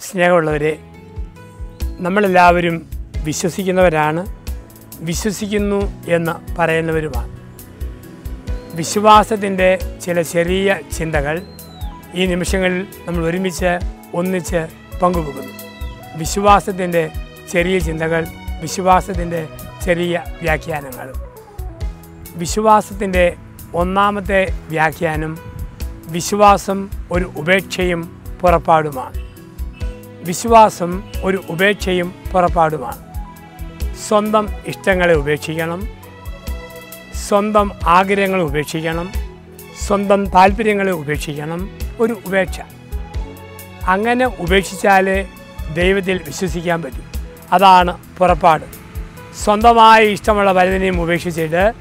സ്നേഹമുള്ളവരെ നമ്മളെല്ലാവരും വിശ്വസിക്കുന്നവരാണ് വിശ്വസിക്കുന്നു എന്ന് പറയുന്നവരുമാണ്. വിശ്വാസത്തിന്റെ ചില ചെറിയ ചിന്തകൾ ഈ നിമിഷങ്ങളിൽ നമ്മൾ ഒരുമിച്ച് ഒന്നിച്ച് പങ്കുവെക്കുന്നു. വിശ്വാസത്തിന്റെ ചെറിയ ചിന്തകൾ വിശ്വാസത്തിന്റെ ചെറിയ വ്യാഖ്യാനങ്ങൾ. വിശ്വാസത്തിന്റെ ഒന്നാമത്തെ വ്യാഖ്യാനം വിശ്വാസം ഒരു ഉപേക്ഷയും പുറപ്പാടുമാണ്. വിശ്വാസം ഒരു ഉപേക്ഷയും പുറപ്പാടുമാണ്. സ്വന്തം ഇഷ്ടങ്ങളെ ഉപേക്ഷിക്കണം. സ്വന്തം ആഗ്രഹങ്ങളെ ഉപേക്ഷിക്കണം. സ്വന്തം താല്പര്യങ്ങളെ ഉപേക്ഷിക്കണം. ഒരു ഉപേക്ഷ. അങ്ങനെ ഉപേക്ഷിച്ചാലേ ദൈവത്തിൽ വിശ്വസിക്കാൻ പറ്റും. അതാണ് പുറപ്പാട്. സ്വന്തമായ ഇഷ്ടമുള്ള പലതിനെയും ഉപേക്ഷിച്ചിട്ട്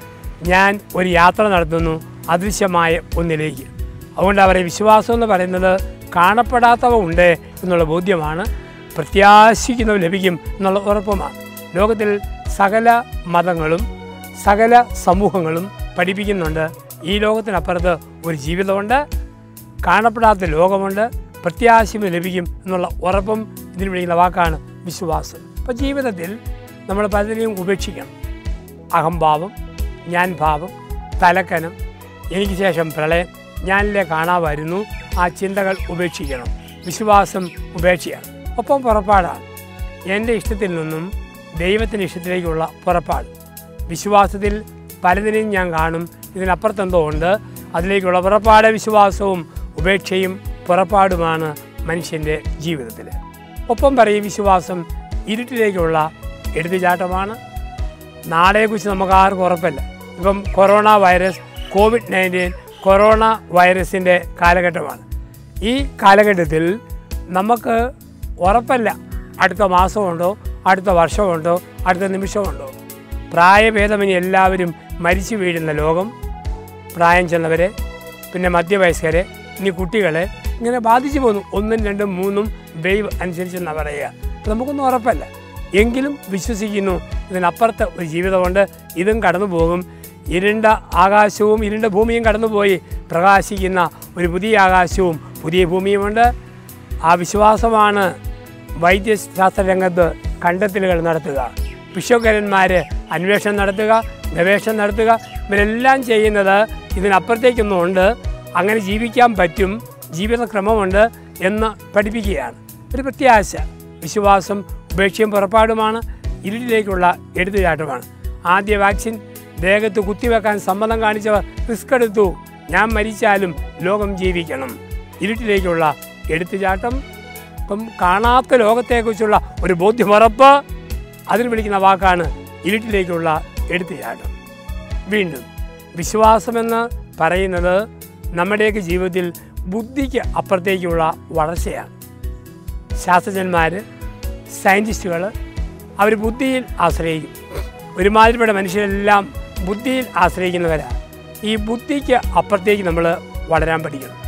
ഞാൻ ഒരു യാത്ര നടത്തുന്നു. അദൃശ്യമായ ഒന്നിലേക്ക്. അതുകൊണ്ട് അവരെ വിശ്വാസം എന്ന് പറയുന്നത് കാണപ്പെടാത്തവ ഉണ്ട് എന്നുള്ള ബോധ്യമാണ് പ്രത്യാശിക്കുന്നവ ലഭിക്കും എന്നുള്ള ഉറപ്പുമാണ്. ലോകത്തിൽ സകല മതങ്ങളും സകല സമൂഹങ്ങളും പഠിപ്പിക്കുന്നുണ്ട്. ഈ ലോകത്തിനപ്പുറത്ത് ഒരു ജീവിതമുണ്ട് കാണപ്പെടാത്ത ലോകമുണ്ട് പ്രത്യാശയും ലഭിക്കും എന്നുള്ള ഉറപ്പും ഇതിന് വിളിക്കുന്ന വാക്കാണ് വിശ്വാസം. അപ്പോൾ ജീവിതത്തിൽ നമ്മൾ പലതിനെയും ഉപേക്ഷിക്കണം. അഹംഭാവം ഞാൻ ഭാവം തലക്കനം എനിക്ക് ശേഷം പ്രളയം ഞാനിലെ കാണാമായിരുന്നു ആ ചിന്തകൾ ഉപേക്ഷിക്കണം. വിശ്വാസം ഉപേക്ഷയാണ് ഒപ്പം പുറപ്പാടാണ്. എന്റെ ഇഷ്ടത്തിൽ നിന്നും ദൈവത്തിന്റെ ഇഷ്ടത്തിലേക്കുള്ള പുറപ്പാട്. വിശ്വാസത്തിൽ പലതിനെയും ഞാൻ കാണും. ഇതിനപ്പുറത്തെന്തോ ഉണ്ട്. അതിലേക്കുള്ള പുറപ്പാട് വിശ്വാസവും ഉപേക്ഷയും പുറപ്പാടുമാണ് മനുഷ്യന്റെ ജീവിതത്തിൽ. ഒപ്പം പറയും വിശ്വാസം ഇരുട്ടിലേക്കുള്ള എടുത്തുചാട്ടമാണ്. നാളെക്കുറിച്ച് നമുക്ക് ആർക്കും ഉറപ്പില്ല. ഇപ്പം corona virus COVID nineteen corona വൈറസിന്റെ കാലഘട്ടമാണ്. ഈ കാലഘട്ടത്തിൽ നമുക്ക് ഉറപ്പല്ല. അടുത്ത മാസമുണ്ടോ അടുത്ത വർഷമുണ്ടോ അടുത്ത നിമിഷമുണ്ടോ. പ്രായഭേദമനി എല്ലാവരും മരിച്ചു വീഴുന്ന ലോകം. പ്രായം ചെന്നവരെ പിന്നെ മധ്യവയസ്കരെ ഇനി കുട്ടികളെ ഇങ്ങനെ ബാധിച്ചു പോകുന്നു. ഒന്നും രണ്ടും മൂന്നും വേവ് അനുസരിച്ചെന്നാണ് പറയുക. നമുക്കൊന്നും ഉറപ്പല്ല. എങ്കിലും വിശ്വസിക്കുന്നു ഇതിനപ്പുറത്തെ ഒരു ജീവിതമുണ്ട്. ഇതും കടന്നു പോകും ഇരുണ്ട ആകാശവും ഇരുണ്ട ഭൂമിയും കടന്നുപോയി പ്രകാശിക്കുന്ന ഒരു പുതിയ ആകാശവും പുതിയ ഭൂമിയുമുണ്ട്. ആ വിശ്വാസമാണ് വൈദ്യശാസ്ത്ര രംഗത്ത് കണ്ടെത്തലുകൾ നടത്തുക. വിശ്വകരന്മാർ അന്വേഷണം നടത്തുക ഗവേഷണം നടത്തുക ഇവരെല്ലാം ചെയ്യുന്നത് ഇതിനപ്പുറത്തേക്കൊന്നും ഉണ്ട് അങ്ങനെ ജീവിക്കാൻ പറ്റും ജീവിത ക്രമമുണ്ട് എന്ന് പഠിപ്പിക്കുകയാണ്. ഒരു പ്രത്യാശ. വിശ്വാസം ഉപേക്ഷയും പുറപ്പാടുമാണ് ഇരുട്ടിലേക്കുള്ള എടുത്തുചാട്ടമാണ്. ആദ്യ വാക്സിൻ ദേഹത്ത് കുത്തിവെക്കാൻ സമ്മതം കാണിച്ചവർ റിസ്ക് എടുത്തു. ഞാൻ മരിച്ചാലും ലോകം ജീവിക്കണം. ഇരുട്ടിലേക്കുള്ള എടുത്തുചാട്ടം. ഇപ്പം കാണാത്ത ലോകത്തെക്കുറിച്ചുള്ള ഒരു ബോധ്യമുറപ്പ് അതിന് വിളിക്കുന്ന വാക്കാണ് ഇരുട്ടിലേക്കുള്ള എടുത്തുചാട്ടം. വീണ്ടും വിശ്വാസമെന്ന് പറയുന്നത് നമ്മുടെയൊക്കെ ജീവിതത്തിൽ ബുദ്ധിക്ക് അപ്പുറത്തേക്കുള്ള വളർച്ചയാണ്. ശാസ്ത്രജ്ഞന്മാർ സയന്റിസ്റ്റുകൾ അവർ ബുദ്ധിയിൽ ആശ്രയിക്കും. ഒരുമാതിരിപ്പെട്ട മനുഷ്യരെല്ലാം ബുദ്ധിയിൽ ആശ്രയിക്കുന്നവരാണ് ഈ ബുദ്ധിക്ക് അപ്പുറത്തേക്ക് നമ്മൾ വളരാൻ പഠിക്കണം.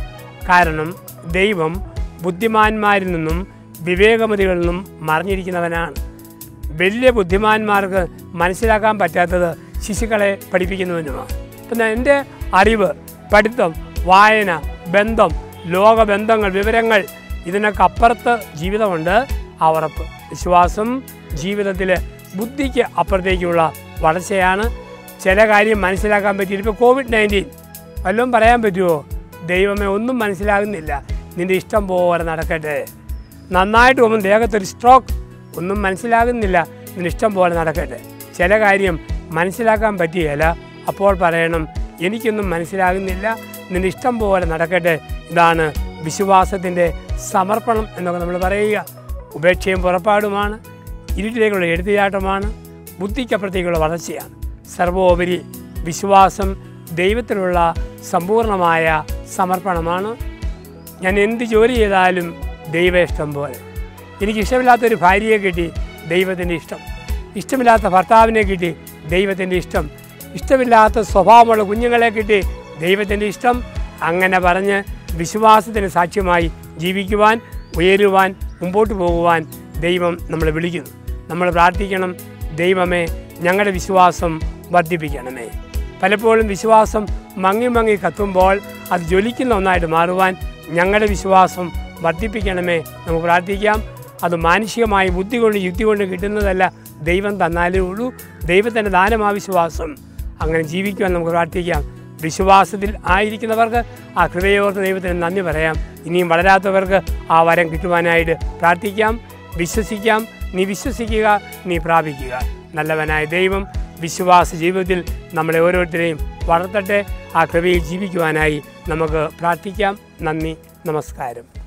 കാരണം ദൈവം ബുദ്ധിമാന്മാരിൽ നിന്നും വിവേകമതികളിൽ നിന്നും മറിഞ്ഞിരിക്കുന്നവനാണ്. വലിയ ബുദ്ധിമാന്മാർക്ക് മനസ്സിലാക്കാൻ പറ്റാത്തത് ശിശുക്കളെ പഠിപ്പിക്കുന്നതിനുമാണ് പിന്നെ എന്റെ അറിവ് പഠിത്തം വായന ബന്ധം ലോകബന്ധങ്ങൾ വിവരങ്ങൾ ഇതിനൊക്കെ അപ്പുറത്ത് ജീവിതമുണ്ട് ആ ഉറപ്പ്. വിശ്വാസം ജീവിതത്തിൽ ബുദ്ധിക്ക് അപ്പുറത്തേക്കുള്ള വളർച്ചയാണ്. ചില കാര്യം മനസ്സിലാക്കാൻ പറ്റിയില്ല. ഇപ്പോൾ കോവിഡ് നയന്റീൻ വല്ലതും പറയാൻ പറ്റുമോ ദൈവമേ ഒന്നും മനസ്സിലാകുന്നില്ല. നിന്റെ ഇഷ്ടം പോലെ നടക്കട്ടെ. നന്നായിട്ട് പോകുമ്പോൾ ദേഹത്തൊരു സ്ട്രോക്ക് ഒന്നും മനസ്സിലാകുന്നില്ല. നിന്റെ ഇഷ്ടം പോലെ നടക്കട്ടെ. ചില കാര്യം മനസ്സിലാക്കാൻ പറ്റിയല്ല അപ്പോൾ പറയണം എനിക്കൊന്നും മനസ്സിലാകുന്നില്ല. നിന്റെ ഇഷ്ടം പോലെ നടക്കട്ടെ. ഇതാണ് വിശ്വാസത്തിന്റെ സമർപ്പണം എന്നൊക്കെ നമ്മൾ പറയുക. ഉപേക്ഷയും പുറപ്പാടുമാണ്. ഇരുട്ടിലേക്കുള്ള എടുത്തുചാട്ടമാണ് ബുദ്ധിക്കപ്പുറത്തേക്കുള്ള വളർച്ചയാണ്. സർവോപരി വിശ്വാസം ദൈവത്തിലുള്ള സമ്പൂർണമായ സമർപ്പണമാണ്. ഞാൻ എന്ത് ജോലി ചെയ്താലും ദൈവ ഇഷ്ടം പോലെ. എനിക്ക് ഇഷ്ടമില്ലാത്തൊരു ഭാര്യയെ കിട്ടി ദൈവത്തിന്റെ ഇഷ്ടം. ഇഷ്ടമില്ലാത്ത ഭർത്താവിനെ കിട്ടി ദൈവത്തിന്റെ ഇഷ്ടം. ഇഷ്ടമില്ലാത്ത സ്വഭാവമുള്ള കുഞ്ഞുങ്ങളെ കിട്ടി ദൈവത്തിന്റെ ഇഷ്ടം. അങ്ങനെ പറഞ്ഞ് വിശ്വാസത്തിന് സാക്ഷ്യമായി ജീവിക്കുവാൻ ഉയരുവാൻ മുമ്പോട്ട് പോകുവാൻ ദൈവം നമ്മളെ വിളിക്കുന്നു. നമ്മൾ പ്രാർത്ഥിക്കണം ദൈവമേ ഞങ്ങളുടെ വിശ്വാസം വർദ്ധിപ്പിക്കണമേ. പലപ്പോഴും വിശ്വാസം മങ്ങി മങ്ങി കത്തുമ്പോൾ അത് ജ്വലിക്കുന്ന ഒന്നായിട്ട് മാറുവാൻ ഞങ്ങളുടെ വിശ്വാസം വർദ്ധിപ്പിക്കണമേ. നമുക്ക് പ്രാർത്ഥിക്കാം. അത് മാനുഷികമായി ബുദ്ധി കൊണ്ട് യുക്തി കൊണ്ട് കിട്ടുന്നതല്ല ദൈവം തന്നാലേ ഉള്ളൂ. ദൈവത്തിന്റെ ദാനമാ വിശ്വാസം അങ്ങനെ ജീവിക്കുവാൻ നമുക്ക് പ്രാർത്ഥിക്കാം. വിശ്വാസത്തിൽ ആയിരിക്കുന്നവർക്ക് ആ കൃപയോർത്ത് ദൈവത്തിന് നന്ദി പറയാം. ഇനിയും വളരാത്തവർക്ക് ആ വരം കിട്ടുവാനായിട്ട് പ്രാർത്ഥിക്കാം. വിശ്വസിക്കാം. നീ വിശ്വസിക്കുക. നീ പ്രാപിക്കുക. നല്ലവനായ ദൈവം വിശ്വാസ ജീവിതത്തിൽ നമ്മളെ ഓരോരുത്തരെയും വളർത്തട്ടെ. ആ കൃപയിൽ ജീവിക്കുവാനായി നമുക്ക് പ്രാർത്ഥിക്കാം. നന്ദി. നമസ്കാരം.